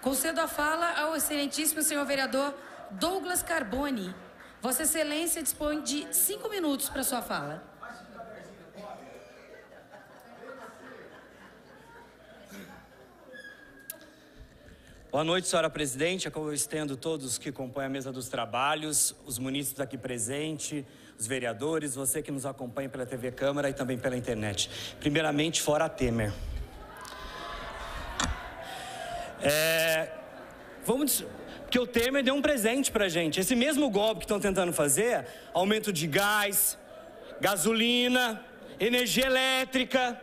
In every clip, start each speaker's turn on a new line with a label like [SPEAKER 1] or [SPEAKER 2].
[SPEAKER 1] Concedo a fala ao excelentíssimo senhor vereador Douglas Carboni. Vossa Excelência dispõe de cinco minutos para sua fala.
[SPEAKER 2] Boa noite, senhora presidente. Eu estendo todos que compõem a mesa dos trabalhos, os munícipes aqui presentes, os vereadores, você que nos acompanha pela TV Câmara e também pela internet. Primeiramente, fora Temer. É, vamos, porque o Temer deu um presente pra gente. Esse mesmo golpe que estão tentando fazer, aumento de gás, gasolina, energia elétrica.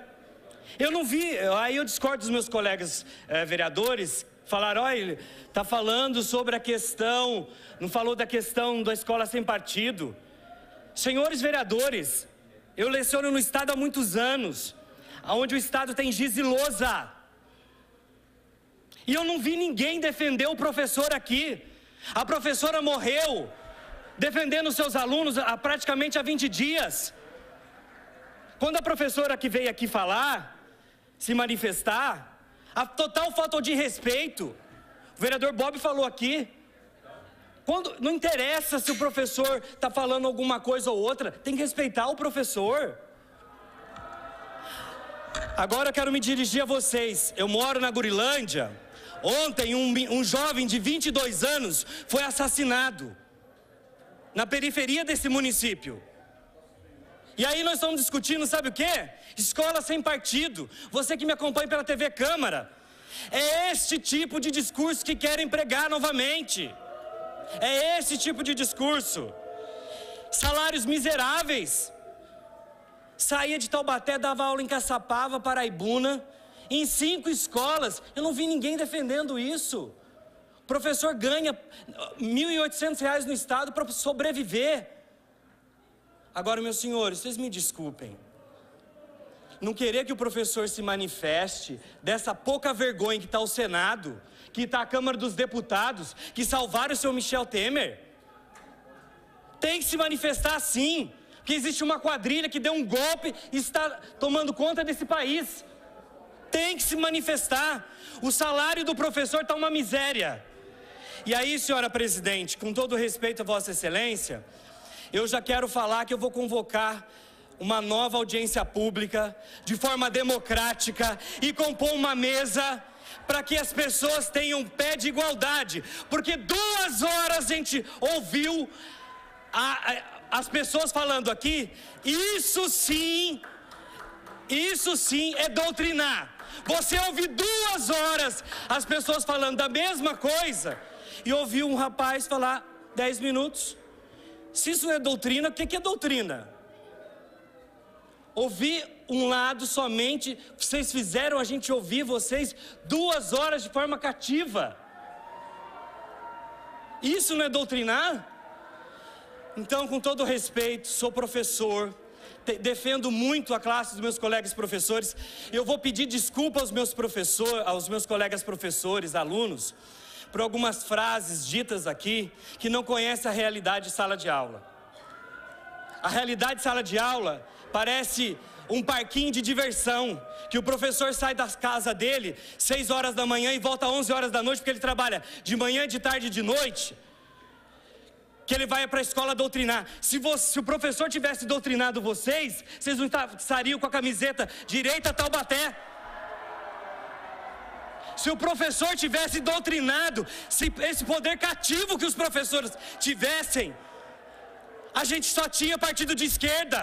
[SPEAKER 2] Eu não vi, aí eu discordo dos meus colegas é, vereadores Falaram, olha, está falando sobre a questão, não falou da questão da escola sem partido. Senhores vereadores, eu leciono no Estado há muitos anos, onde o Estado tem gizilosa. E eu não vi ninguém defender o professor aqui. A professora morreu defendendo seus alunos há praticamente há 20 dias. Quando a professora que veio aqui falar, se manifestar, a total falta de respeito. O vereador Bob falou aqui. Quando, não interessa se o professor está falando alguma coisa ou outra, tem que respeitar o professor. Agora eu quero me dirigir a vocês. Eu moro na Gurilândia. Ontem, um, um jovem de 22 anos foi assassinado na periferia desse município. E aí nós estamos discutindo, sabe o que? Escola sem partido. Você que me acompanha pela TV Câmara. É este tipo de discurso que querem pregar novamente. É esse tipo de discurso. Salários miseráveis. Saía de Taubaté, dava aula em Caçapava, Paraibuna, em cinco escolas. Eu não vi ninguém defendendo isso. O professor ganha R$ 1.800 no estado para sobreviver. Agora, meus senhores, vocês me desculpem. Não querer que o professor se manifeste dessa pouca vergonha que está o Senado, que está a Câmara dos Deputados, que salvaram o seu Michel Temer. Tem que se manifestar sim, que existe uma quadrilha que deu um golpe e está tomando conta desse país. Tem que se manifestar. O salário do professor está uma miséria. E aí, senhora presidente, com todo respeito a Vossa Excelência, eu já quero falar que eu vou convocar uma nova audiência pública, de forma democrática, e compor uma mesa para que as pessoas tenham pé de igualdade, porque duas horas a gente ouviu a, a, as pessoas falando aqui, isso sim, isso sim é doutrinar. Você ouviu duas horas as pessoas falando da mesma coisa, e ouviu um rapaz falar dez minutos. Se isso é doutrina, o que é doutrina? Ouvir um lado somente, vocês fizeram a gente ouvir vocês duas horas de forma cativa. Isso não é doutrinar? Então, com todo respeito, sou professor, defendo muito a classe dos meus colegas professores. Eu vou pedir desculpa aos meus professores, aos meus colegas professores, alunos, por algumas frases ditas aqui que não conhecem a realidade de sala de aula. A realidade de sala de aula parece um parquinho de diversão, que o professor sai da casa dele 6 horas da manhã e volta 11 horas da noite, porque ele trabalha de manhã, de tarde e de noite. Que ele vai para a escola doutrinar. Se, você, se, o professor tivesse doutrinado vocês, vocês não estariam com a camiseta direita Taubaté. Se o professor tivesse doutrinado, se esse poder cativo que os professores tivessem, a gente só tinha partido de esquerda.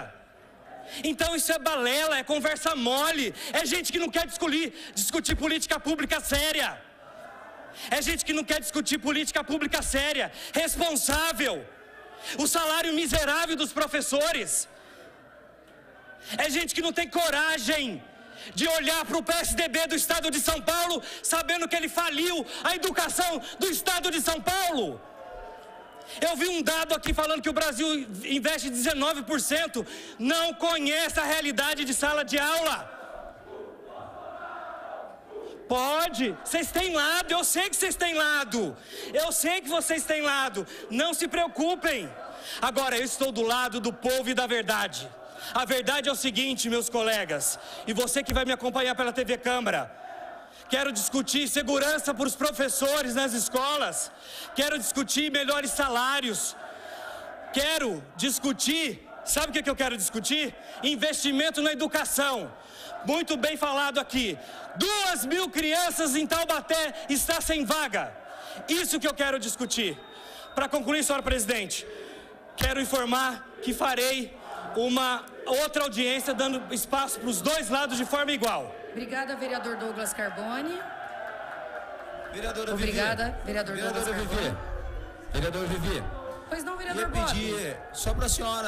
[SPEAKER 2] Então isso é balela, é conversa mole, é gente que não quer discutir, discutir política pública séria. É gente que não quer discutir política pública séria, responsável. O salário miserável dos professores. É gente que não tem coragem de olhar para o PSDB do estado de São Paulo, sabendo que ele faliu a educação do estado de São Paulo. Eu vi um dado aqui falando que o Brasil investe 19%, não conhece a realidade de sala de aula. Pode, vocês têm lado, eu sei que vocês têm lado, eu sei que vocês têm lado, não se preocupem. Agora, eu estou do lado do povo e da verdade. A verdade é o seguinte, meus colegas, e você que vai me acompanhar pela TV Câmara: Quero discutir segurança para os professores nas escolas. Quero discutir melhores salários. Quero discutir, sabe o que eu quero discutir? Investimento na educação. Muito bem falado aqui. Duas mil crianças em Taubaté está sem vaga. Isso que eu quero discutir. Para concluir, senhora presidente, quero informar que farei uma outra audiência dando espaço para os dois lados de forma igual.
[SPEAKER 1] Obrigada, vereador Douglas Carbone.
[SPEAKER 3] Vereadora
[SPEAKER 1] Obrigada,
[SPEAKER 3] Vivi.
[SPEAKER 1] vereador
[SPEAKER 3] Vereadora
[SPEAKER 1] Douglas
[SPEAKER 3] Vivi. Vereador Vivi.
[SPEAKER 1] Pois não, vereador
[SPEAKER 3] Ia
[SPEAKER 1] Bob.
[SPEAKER 3] pedir só para a senhora